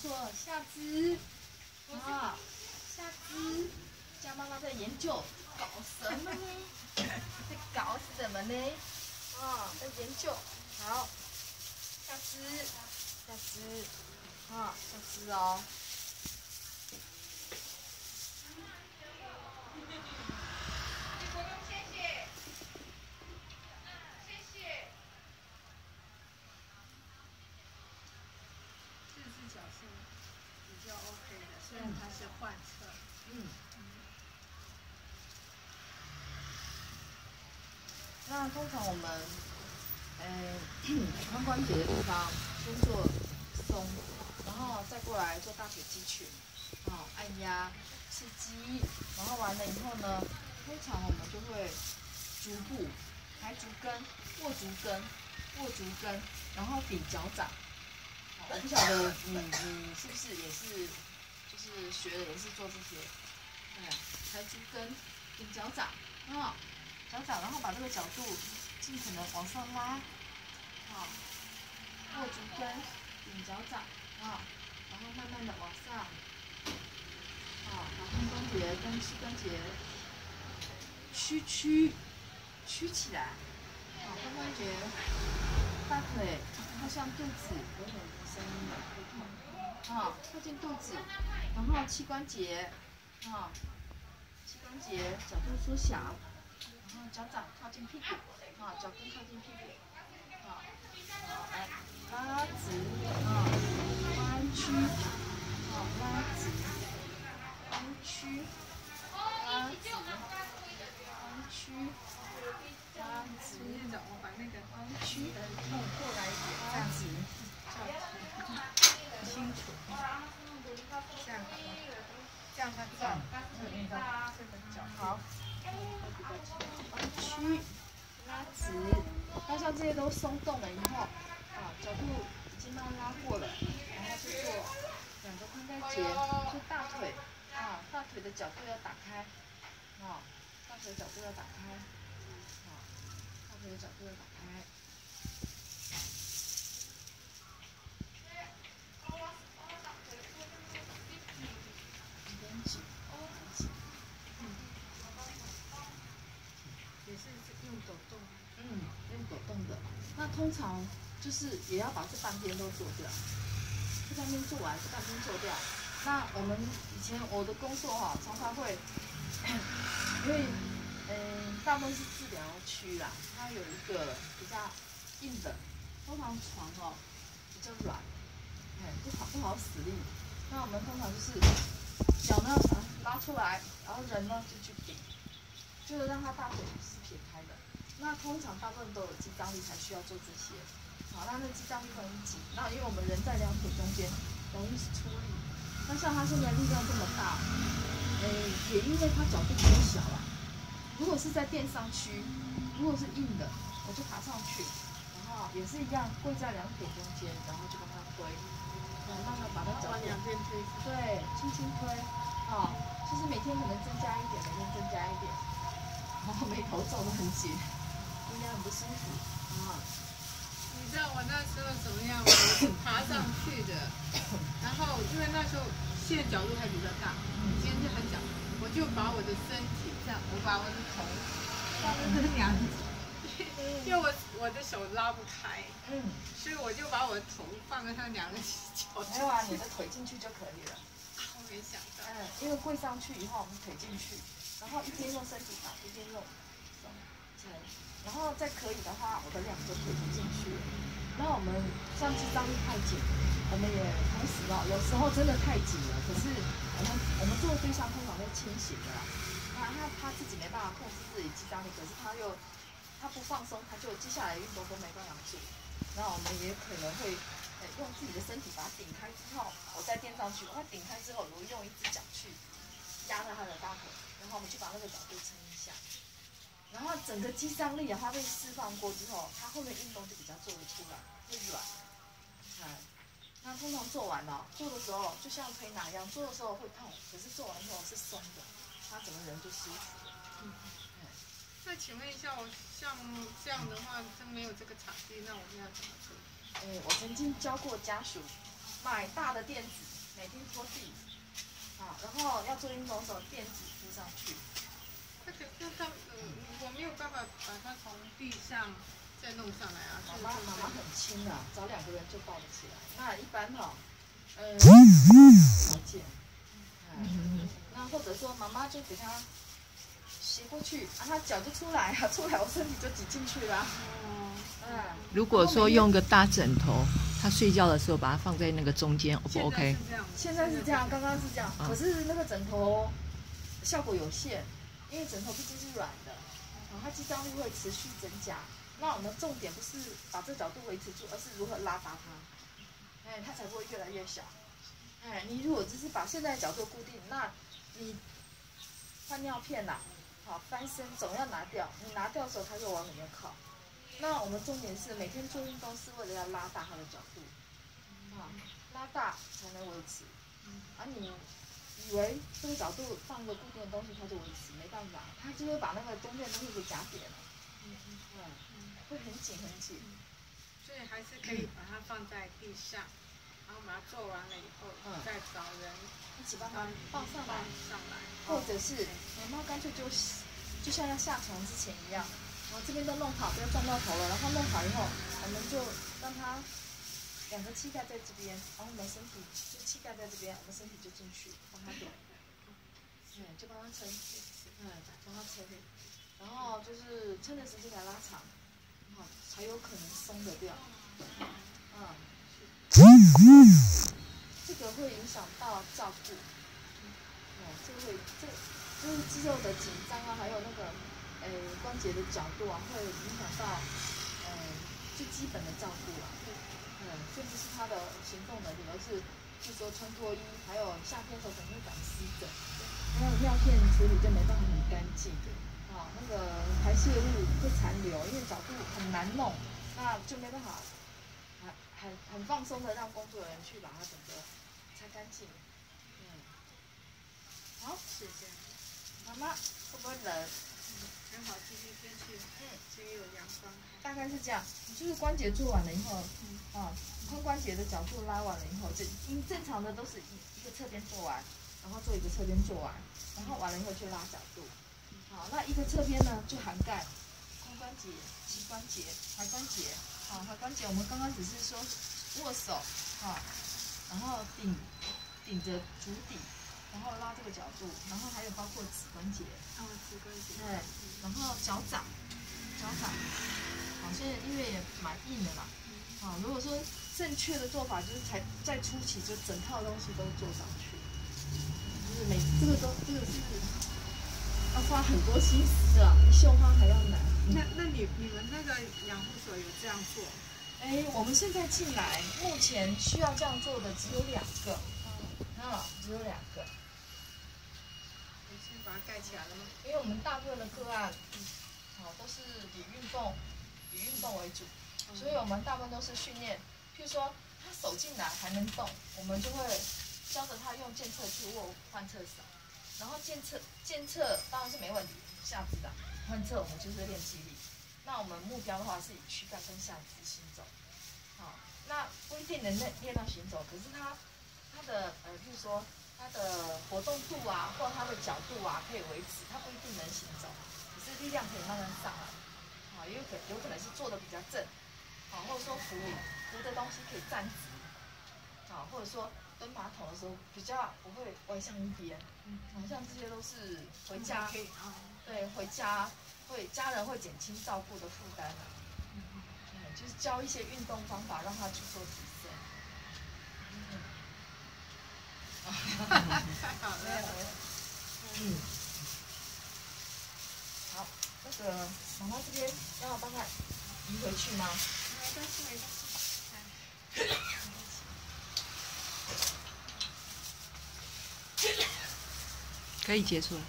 错，下肢，啊，下肢，家妈妈在研究，搞什么呢？在搞什么呢？啊，在研究，好，下肢，下肢，啊，下肢哦。那通常我们，呃，髋关节的地方先做松，然后再过来做大腿肌群，啊，按压、刺激，然后完了以后呢，通常我们就会足部抬足跟、握足跟、握足跟，然后顶脚掌。我不晓得你你是不是也是，就是学的也是做这些，哎，抬足跟、顶脚掌，啊。脚掌，然后把这个角度尽可能往上拉，好，握足跟，顶脚掌，啊，然后慢慢的往上，好，把髋关节跟膝关节屈曲，曲起来，好，髋关节，大腿靠向肚子，有点声音。的会痛，啊，靠近肚子，然后膝关节，啊，膝关节角度缩小。脚掌靠近屁股，啊，脚跟靠近屁股，好，来拉直，啊，弯曲，好，拉直，弯曲，拉直，弯曲，拉直接走把那个，弯曲，弄过来一点，这样子，这样子清楚，这样，这样子，这样，好。屈拉直，那像这些都松动了以后，啊，角度已经慢慢拉过了，然后就做两个髋关节，就大腿，啊，大腿的角度要打开，啊，大腿的角度要打开，啊，大腿的角度要打开。那通常就是也要把这半边都做掉，这半边做完，这半边做掉。那我们以前我的工作哈，常常会，因为嗯，大部分是治疗区啦，它有一个比较硬的，通常床哦比较软，哎不好不好使力。那我们通常就是脚呢拉出来，然后人呢就去顶，就是让它大腿是撇开的。那通常大部分都有肌张力才需要做这些，好，那那肌张力很紧，那因为我们人在两腿中间容易出力，那像他现在力量这么大，诶，也因为他角度比较小啊。如果是在垫上区，如果是硬的，我就爬上去，然后也是一样跪在两腿中间，然后就帮他推，慢慢把它角度两边推，对，轻轻推，好，就是每天可能增加一点，每天增加一点，然后眉头皱得很紧。很不舒服啊！你知道我那时候怎么样？我是爬上去的，然后因为那时候线角度还比较大，今天就很小，我就把我的身体这样，我把我的头放在这样子，因为我我的手拉不开，嗯，所以我就把我的头放在他两个脚。没有啊，你的腿进去就可以了。我没想到，嗯，因为跪上去以后，我们腿进去，然后一边用身体打，一边用。然后再可以的话，我的两个腿就进去了。那我们像肌张力太紧，我们也同时哦，有时候真的太紧了。可是我们我们做的对象通常都是清醒的啦。那他他自己没办法控制自己肌张力，可是他又他不放松，他就接下来运动都没办法做。那我们也可能会用自己的身体把它顶开之后，我再垫上去。我顶开之后，我用一只脚去压在他的大腿，然后我们就把那个角度撑一下。然后整个肌张力啊，它被释放过之后，它后面运动就比较做得出来，会软。哎，那通常做完了，做的时候就像推拿一样，做的时候会痛，可是做完之后是松的，他整个人就舒服了。嗯，那请问一下，我像这样的话，真没有这个场地，那我们要怎么做？哎，我曾经教过家属买大的垫子。每天拖地，好，然后要做运动的时候垫子铺上去。那他呃，我没有办法把它从地上再弄上来啊。妈妈妈妈很轻的，找两个人就抱得起来。那一般哈，呃，条件，嗯，那或者说妈妈就给他斜过去，啊，他脚就出来啊，出来我身体就挤进去了。哦，嗯，如果说用个大枕头，他睡觉的时候把它放在那个中间，O 不 OK？现在是这样，刚刚是这样，嗯可是那个枕头效果有限，因为枕头毕竟是软的，然后它肌张力会持续增加。那我们重点不是把这角度维持住，而是如何拉拔它，哎，它才不会越来越小。哎，你如果只是把现在的角度固定，那你换尿片啦、好翻身总要拿掉，你拿掉的时候它就往里面靠。那我们重点是每天做运动是为了要拉大它的角度，啊，拉大才能维持。啊，你以为这个角度放一个固定的东西它就维持，没办法，它就会把那个中间的东西给夹扁了，嗯嗯嗯，会很紧很紧。所以还是可以把它放在地上，然后把它做完了以后，再找人一起帮它放上来，上来，或者是妈妈干脆就就像要下床之前一样，然后这边都弄好，不要撞到头了，然后弄好以后，我们就让它两个膝盖在这边，然后我们身体就膝盖在这边，我们身体就进去帮它顶，嗯，就帮它撑，嗯，帮它撑，然后就是撑的时间来拉长，好，才有可能松得掉，嗯，这个会影响到照顾。哦，这个会这就是肌肉的紧张啊，还有那个呃关节的角度啊，会影响到呃最基本的照顾啊。嗯，甚至是他的行动能力，而是就说穿脱衣，还有夏天的时候可能会长湿疹，还有尿片处理就没办法很干净。啊，那个排泄物会残留，因为角度很难弄，那就没办法很很很放松的让工作人员去把它整个擦干净。嗯。好，谢谢。妈妈会不会冷？很好，今天天气嗯，今天有阳光，大概是这样，就是关节做完了以后，啊，髋关节的角度拉完了以后，就因正常的都是一一个侧边做完，然后做一个侧边做完，然后完了以后去拉角度。好，那一个侧边呢就涵盖髋关节、膝关节、踝关节。好，踝关节我们刚刚只是说握手，好，然后顶顶着足底，然后拉这个角度，然后还有包括指关节。哦，指关节，对，然后脚掌，脚掌，好，现在因为也蛮硬的啦，好，如果说正确的做法就是才在初期就整套东西都做上去，就是每这个都这个是要花很多心思的，比绣花还要难。那那你你们那个养护所有这样做？哎，我们现在进来，目前需要这样做的只有两个，啊，只有两个，你先把它盖起来了吗？因为我们大部分的个案，好都是以运动以运动为主。所以我们大部分都是训练，譬如说他手进来还能动，我们就会教着他用监测器握换侧手，然后监测监测当然是没问题，下肢的换侧我们就是练肌力。那我们目标的话是以躯干跟下肢行走，好，那不一定能练练到行走，可是他他的呃，譬如说他的活动度啊，或他的角度啊可以维持，他不一定能行走，可是力量可以慢慢上来，好，也有可有可能是做的比较正。好，或者说扶扶的东西可以站直，好，或者说蹲马桶的时候比较不会歪向一边，嗯，好像这些都是回家。对回家会家人会减轻照顾的负担啊，嗯，就是教一些运动方法让他去做提升。太好没有了，没有，嗯，好，那个妈妈这边要帮他移回去吗？没关系没关系。可以结束了。